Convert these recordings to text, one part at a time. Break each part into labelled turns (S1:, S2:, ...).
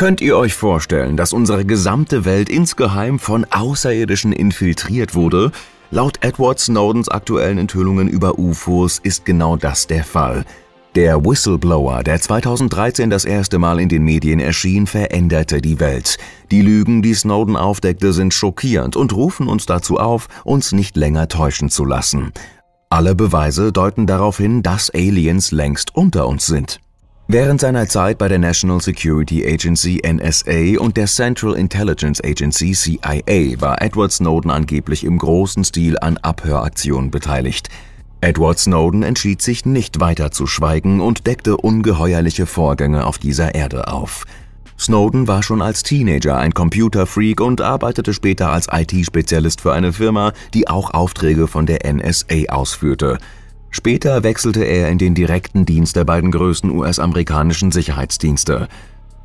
S1: Könnt ihr euch vorstellen, dass unsere gesamte Welt insgeheim von Außerirdischen infiltriert wurde? Laut Edward Snowdens aktuellen Enthüllungen über UFOs ist genau das der Fall. Der Whistleblower, der 2013 das erste Mal in den Medien erschien, veränderte die Welt. Die Lügen, die Snowden aufdeckte, sind schockierend und rufen uns dazu auf, uns nicht länger täuschen zu lassen. Alle Beweise deuten darauf hin, dass Aliens längst unter uns sind. Während seiner Zeit bei der National Security Agency NSA und der Central Intelligence Agency CIA war Edward Snowden angeblich im großen Stil an Abhöraktionen beteiligt. Edward Snowden entschied sich nicht weiter zu schweigen und deckte ungeheuerliche Vorgänge auf dieser Erde auf. Snowden war schon als Teenager ein Computerfreak und arbeitete später als IT-Spezialist für eine Firma, die auch Aufträge von der NSA ausführte – Später wechselte er in den direkten Dienst der beiden größten US-amerikanischen Sicherheitsdienste.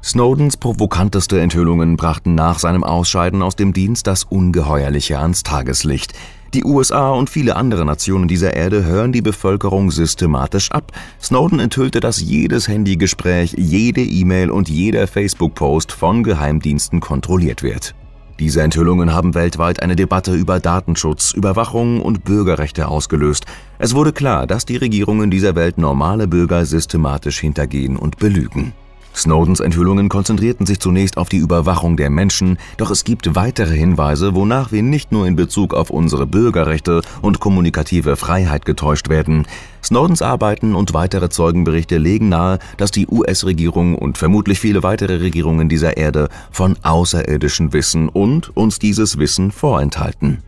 S1: Snowdens provokanteste Enthüllungen brachten nach seinem Ausscheiden aus dem Dienst das Ungeheuerliche ans Tageslicht. Die USA und viele andere Nationen dieser Erde hören die Bevölkerung systematisch ab. Snowden enthüllte, dass jedes Handygespräch, jede E-Mail und jeder Facebook-Post von Geheimdiensten kontrolliert wird. Diese Enthüllungen haben weltweit eine Debatte über Datenschutz, Überwachung und Bürgerrechte ausgelöst. Es wurde klar, dass die Regierungen dieser Welt normale Bürger systematisch hintergehen und belügen. Snowdens Enthüllungen konzentrierten sich zunächst auf die Überwachung der Menschen, doch es gibt weitere Hinweise, wonach wir nicht nur in Bezug auf unsere Bürgerrechte und kommunikative Freiheit getäuscht werden. Snowdens Arbeiten und weitere Zeugenberichte legen nahe, dass die US-Regierung und vermutlich viele weitere Regierungen dieser Erde von Außerirdischen wissen und uns dieses Wissen vorenthalten.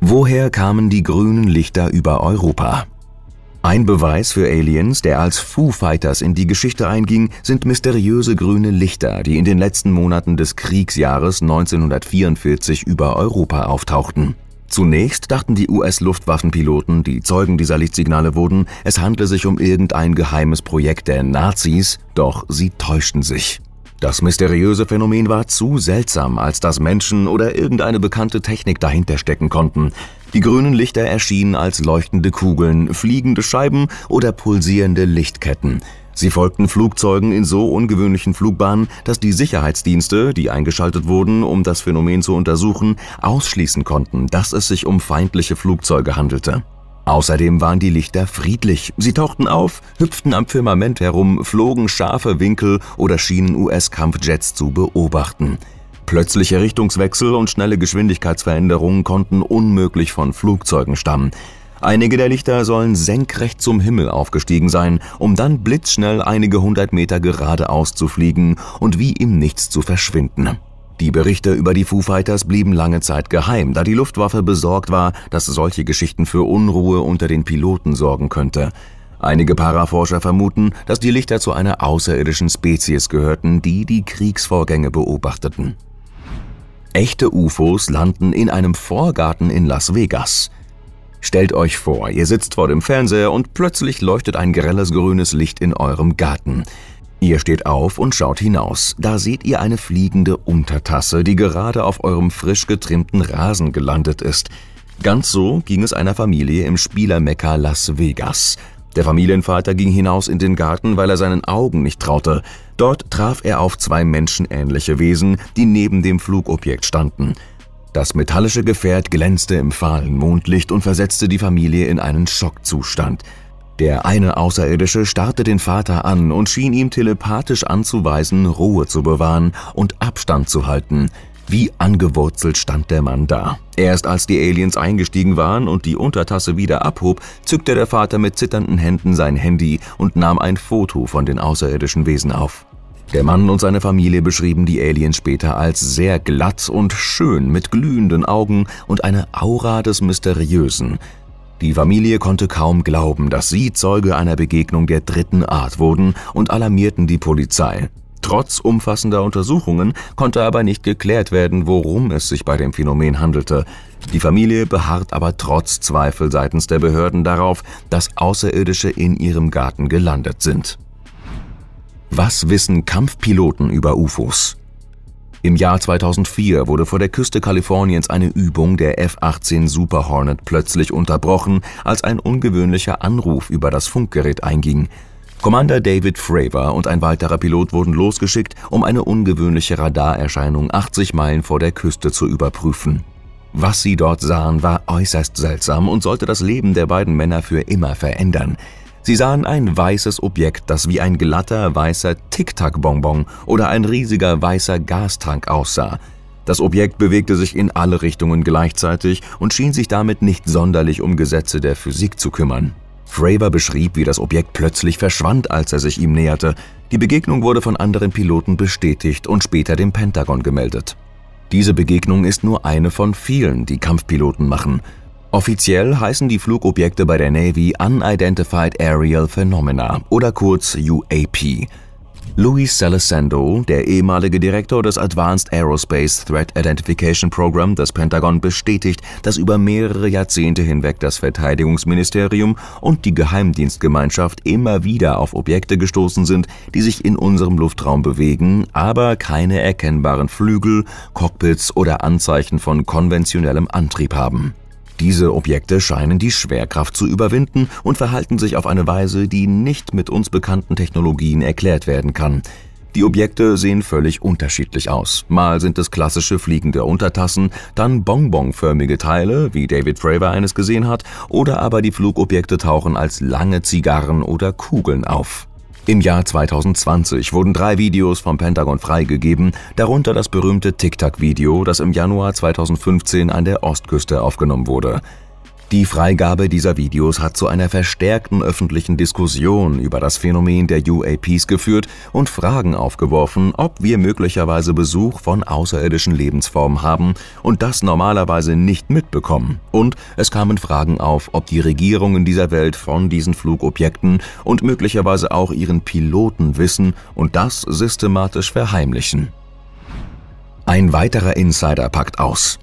S1: Woher kamen die grünen Lichter über Europa? Ein Beweis für Aliens, der als Foo Fighters in die Geschichte einging, sind mysteriöse grüne Lichter, die in den letzten Monaten des Kriegsjahres 1944 über Europa auftauchten. Zunächst dachten die US-Luftwaffenpiloten, die Zeugen dieser Lichtsignale wurden, es handle sich um irgendein geheimes Projekt der Nazis, doch sie täuschten sich. Das mysteriöse Phänomen war zu seltsam, als dass Menschen oder irgendeine bekannte Technik dahinter stecken konnten. Die grünen Lichter erschienen als leuchtende Kugeln, fliegende Scheiben oder pulsierende Lichtketten. Sie folgten Flugzeugen in so ungewöhnlichen Flugbahnen, dass die Sicherheitsdienste, die eingeschaltet wurden, um das Phänomen zu untersuchen, ausschließen konnten, dass es sich um feindliche Flugzeuge handelte. Außerdem waren die Lichter friedlich. Sie tauchten auf, hüpften am Firmament herum, flogen scharfe Winkel oder schienen US-Kampfjets zu beobachten. Plötzliche Richtungswechsel und schnelle Geschwindigkeitsveränderungen konnten unmöglich von Flugzeugen stammen. Einige der Lichter sollen senkrecht zum Himmel aufgestiegen sein, um dann blitzschnell einige hundert Meter geradeaus zu fliegen und wie im Nichts zu verschwinden. Die Berichte über die Foo Fighters blieben lange Zeit geheim, da die Luftwaffe besorgt war, dass solche Geschichten für Unruhe unter den Piloten sorgen könnte. Einige Paraforscher vermuten, dass die Lichter zu einer außerirdischen Spezies gehörten, die die Kriegsvorgänge beobachteten. Echte UFOs landen in einem Vorgarten in Las Vegas. Stellt euch vor, ihr sitzt vor dem Fernseher und plötzlich leuchtet ein grelles grünes Licht in eurem Garten. Ihr steht auf und schaut hinaus. Da seht ihr eine fliegende Untertasse, die gerade auf eurem frisch getrimmten Rasen gelandet ist. Ganz so ging es einer Familie im Spielermekka Las Vegas. Der Familienvater ging hinaus in den Garten, weil er seinen Augen nicht traute. Dort traf er auf zwei menschenähnliche Wesen, die neben dem Flugobjekt standen. Das metallische Gefährt glänzte im fahlen Mondlicht und versetzte die Familie in einen Schockzustand. Der eine Außerirdische starrte den Vater an und schien ihm telepathisch anzuweisen, Ruhe zu bewahren und Abstand zu halten. Wie angewurzelt stand der Mann da. Erst als die Aliens eingestiegen waren und die Untertasse wieder abhob, zückte der Vater mit zitternden Händen sein Handy und nahm ein Foto von den außerirdischen Wesen auf. Der Mann und seine Familie beschrieben die Aliens später als sehr glatt und schön mit glühenden Augen und eine Aura des Mysteriösen. Die Familie konnte kaum glauben, dass sie Zeuge einer Begegnung der dritten Art wurden und alarmierten die Polizei. Trotz umfassender Untersuchungen konnte aber nicht geklärt werden, worum es sich bei dem Phänomen handelte. Die Familie beharrt aber trotz Zweifel seitens der Behörden darauf, dass Außerirdische in ihrem Garten gelandet sind. Was wissen Kampfpiloten über UFOs? Im Jahr 2004 wurde vor der Küste Kaliforniens eine Übung der F-18 Super Hornet plötzlich unterbrochen, als ein ungewöhnlicher Anruf über das Funkgerät einging. Commander David Fravor und ein weiterer Pilot wurden losgeschickt, um eine ungewöhnliche Radarerscheinung 80 Meilen vor der Küste zu überprüfen. Was sie dort sahen, war äußerst seltsam und sollte das Leben der beiden Männer für immer verändern. Sie sahen ein weißes Objekt, das wie ein glatter weißer Tic-Tac-Bonbon oder ein riesiger weißer Gastank aussah. Das Objekt bewegte sich in alle Richtungen gleichzeitig und schien sich damit nicht sonderlich um Gesetze der Physik zu kümmern. Fravor beschrieb, wie das Objekt plötzlich verschwand, als er sich ihm näherte. Die Begegnung wurde von anderen Piloten bestätigt und später dem Pentagon gemeldet. Diese Begegnung ist nur eine von vielen, die Kampfpiloten machen. Offiziell heißen die Flugobjekte bei der Navy Unidentified Aerial Phenomena oder kurz UAP. Louis Salesando, der ehemalige Direktor des Advanced Aerospace Threat Identification Program des Pentagon, bestätigt, dass über mehrere Jahrzehnte hinweg das Verteidigungsministerium und die Geheimdienstgemeinschaft immer wieder auf Objekte gestoßen sind, die sich in unserem Luftraum bewegen, aber keine erkennbaren Flügel, Cockpits oder Anzeichen von konventionellem Antrieb haben. Diese Objekte scheinen die Schwerkraft zu überwinden und verhalten sich auf eine Weise, die nicht mit uns bekannten Technologien erklärt werden kann. Die Objekte sehen völlig unterschiedlich aus. Mal sind es klassische fliegende Untertassen, dann bonbonförmige Teile, wie David Fravor eines gesehen hat, oder aber die Flugobjekte tauchen als lange Zigarren oder Kugeln auf. Im Jahr 2020 wurden drei Videos vom Pentagon freigegeben, darunter das berühmte Tic-Tac-Video, das im Januar 2015 an der Ostküste aufgenommen wurde. Die Freigabe dieser Videos hat zu einer verstärkten öffentlichen Diskussion über das Phänomen der UAPs geführt und Fragen aufgeworfen, ob wir möglicherweise Besuch von außerirdischen Lebensformen haben und das normalerweise nicht mitbekommen. Und es kamen Fragen auf, ob die Regierungen dieser Welt von diesen Flugobjekten und möglicherweise auch ihren Piloten wissen und das systematisch verheimlichen. Ein weiterer Insider packt aus.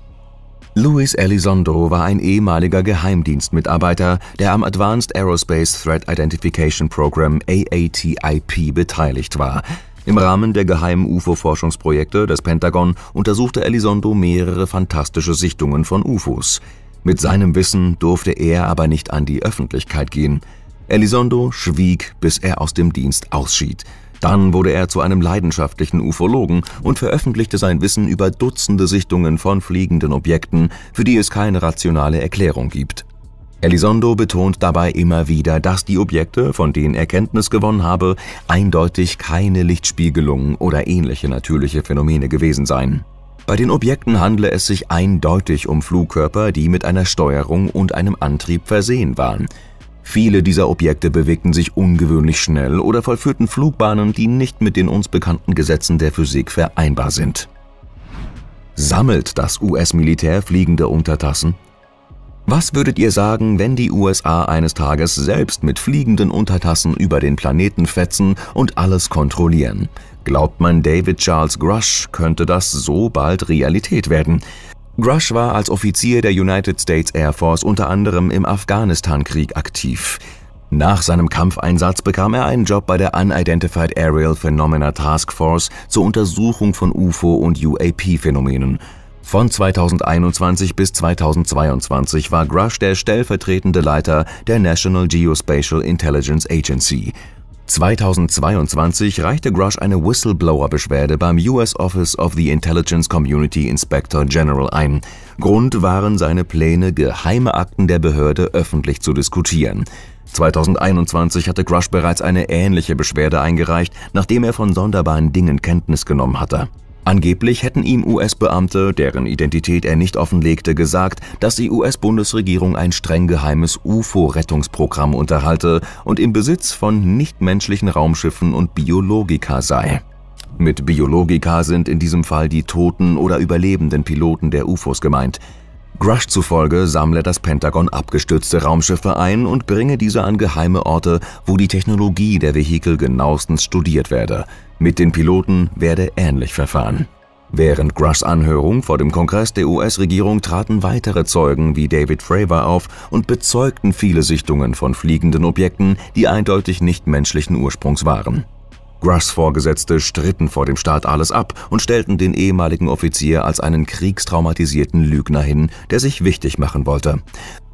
S1: Luis Elizondo war ein ehemaliger Geheimdienstmitarbeiter, der am Advanced Aerospace Threat Identification Program AATIP beteiligt war. Im Rahmen der geheimen UFO-Forschungsprojekte des Pentagon untersuchte Elizondo mehrere fantastische Sichtungen von UFOs. Mit seinem Wissen durfte er aber nicht an die Öffentlichkeit gehen. Elizondo schwieg, bis er aus dem Dienst ausschied. Dann wurde er zu einem leidenschaftlichen Ufologen und veröffentlichte sein Wissen über Dutzende Sichtungen von fliegenden Objekten, für die es keine rationale Erklärung gibt. Elizondo betont dabei immer wieder, dass die Objekte, von denen er Kenntnis gewonnen habe, eindeutig keine Lichtspiegelungen oder ähnliche natürliche Phänomene gewesen seien. Bei den Objekten handle es sich eindeutig um Flugkörper, die mit einer Steuerung und einem Antrieb versehen waren. Viele dieser Objekte bewegten sich ungewöhnlich schnell oder vollführten Flugbahnen, die nicht mit den uns bekannten Gesetzen der Physik vereinbar sind. Sammelt das US-Militär fliegende Untertassen? Was würdet ihr sagen, wenn die USA eines Tages selbst mit fliegenden Untertassen über den Planeten fetzen und alles kontrollieren? Glaubt man, David Charles Grush könnte das so bald Realität werden? Grush war als Offizier der United States Air Force unter anderem im Afghanistan-Krieg aktiv. Nach seinem Kampfeinsatz bekam er einen Job bei der Unidentified Aerial Phenomena Task Force zur Untersuchung von UFO- und UAP-Phänomenen. Von 2021 bis 2022 war Grush der stellvertretende Leiter der National Geospatial Intelligence Agency. 2022 reichte Grush eine Whistleblower-Beschwerde beim US Office of the Intelligence Community Inspector General ein. Grund waren seine Pläne, geheime Akten der Behörde öffentlich zu diskutieren. 2021 hatte Grush bereits eine ähnliche Beschwerde eingereicht, nachdem er von sonderbaren Dingen Kenntnis genommen hatte. Angeblich hätten ihm US-Beamte, deren Identität er nicht offenlegte, gesagt, dass die US-Bundesregierung ein streng geheimes UFO-Rettungsprogramm unterhalte und im Besitz von nichtmenschlichen Raumschiffen und Biologika sei. Mit Biologika sind in diesem Fall die toten oder überlebenden Piloten der UFOs gemeint. Grush zufolge sammle das Pentagon abgestürzte Raumschiffe ein und bringe diese an geheime Orte, wo die Technologie der Vehikel genauestens studiert werde. Mit den Piloten werde ähnlich verfahren. Während Grushs Anhörung vor dem Kongress der US-Regierung traten weitere Zeugen wie David Fravor auf und bezeugten viele Sichtungen von fliegenden Objekten, die eindeutig nicht menschlichen Ursprungs waren. Grushs Vorgesetzte stritten vor dem Staat alles ab und stellten den ehemaligen Offizier als einen kriegstraumatisierten Lügner hin, der sich wichtig machen wollte.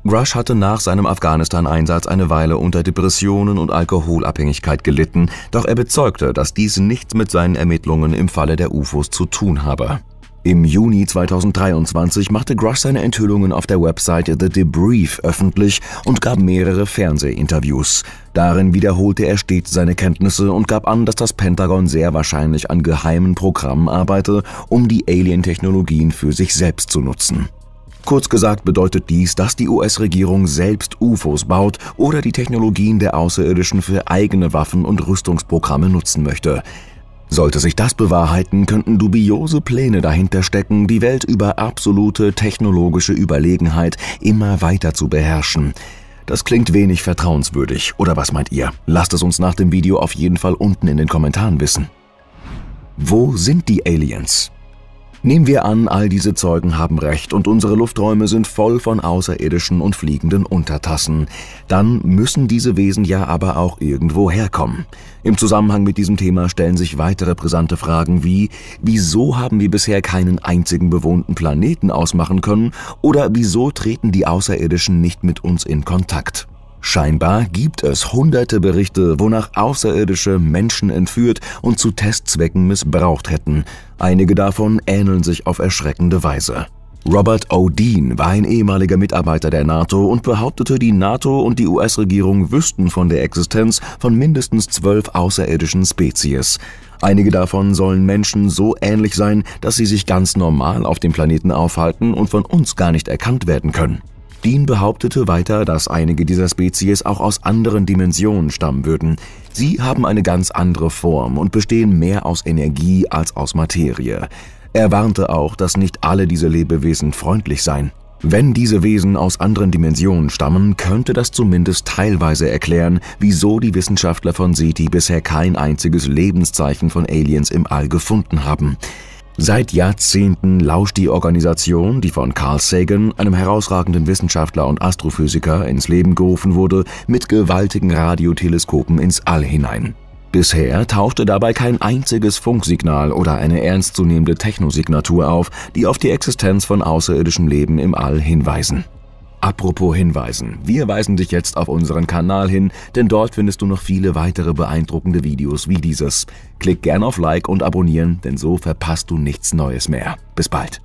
S1: Grush hatte nach seinem Afghanistan-Einsatz eine Weile unter Depressionen und Alkoholabhängigkeit gelitten, doch er bezeugte, dass dies nichts mit seinen Ermittlungen im Falle der UFOs zu tun habe. Im Juni 2023 machte Grush seine Enthüllungen auf der Website The Debrief öffentlich und gab mehrere Fernsehinterviews. Darin wiederholte er stets seine Kenntnisse und gab an, dass das Pentagon sehr wahrscheinlich an geheimen Programmen arbeite, um die Alien-Technologien für sich selbst zu nutzen. Kurz gesagt bedeutet dies, dass die US-Regierung selbst UFOs baut oder die Technologien der Außerirdischen für eigene Waffen und Rüstungsprogramme nutzen möchte. Sollte sich das bewahrheiten, könnten dubiose Pläne dahinter stecken, die Welt über absolute technologische Überlegenheit immer weiter zu beherrschen. Das klingt wenig vertrauenswürdig, oder was meint ihr? Lasst es uns nach dem Video auf jeden Fall unten in den Kommentaren wissen. Wo sind die Aliens? Nehmen wir an, all diese Zeugen haben recht und unsere Lufträume sind voll von außerirdischen und fliegenden Untertassen. Dann müssen diese Wesen ja aber auch irgendwo herkommen. Im Zusammenhang mit diesem Thema stellen sich weitere brisante Fragen wie, wieso haben wir bisher keinen einzigen bewohnten Planeten ausmachen können oder wieso treten die Außerirdischen nicht mit uns in Kontakt? Scheinbar gibt es hunderte Berichte, wonach Außerirdische Menschen entführt und zu Testzwecken missbraucht hätten. Einige davon ähneln sich auf erschreckende Weise. Robert O'Dean war ein ehemaliger Mitarbeiter der NATO und behauptete, die NATO und die US-Regierung wüssten von der Existenz von mindestens zwölf außerirdischen Spezies. Einige davon sollen Menschen so ähnlich sein, dass sie sich ganz normal auf dem Planeten aufhalten und von uns gar nicht erkannt werden können. Dean behauptete weiter, dass einige dieser Spezies auch aus anderen Dimensionen stammen würden. Sie haben eine ganz andere Form und bestehen mehr aus Energie als aus Materie. Er warnte auch, dass nicht alle diese Lebewesen freundlich seien. Wenn diese Wesen aus anderen Dimensionen stammen, könnte das zumindest teilweise erklären, wieso die Wissenschaftler von SETI bisher kein einziges Lebenszeichen von Aliens im All gefunden haben. Seit Jahrzehnten lauscht die Organisation, die von Carl Sagan, einem herausragenden Wissenschaftler und Astrophysiker, ins Leben gerufen wurde, mit gewaltigen Radioteleskopen ins All hinein. Bisher tauchte dabei kein einziges Funksignal oder eine ernstzunehmende Technosignatur auf, die auf die Existenz von außerirdischem Leben im All hinweisen. Apropos Hinweisen, wir weisen dich jetzt auf unseren Kanal hin, denn dort findest du noch viele weitere beeindruckende Videos wie dieses. Klick gern auf Like und Abonnieren, denn so verpasst du nichts Neues mehr. Bis bald.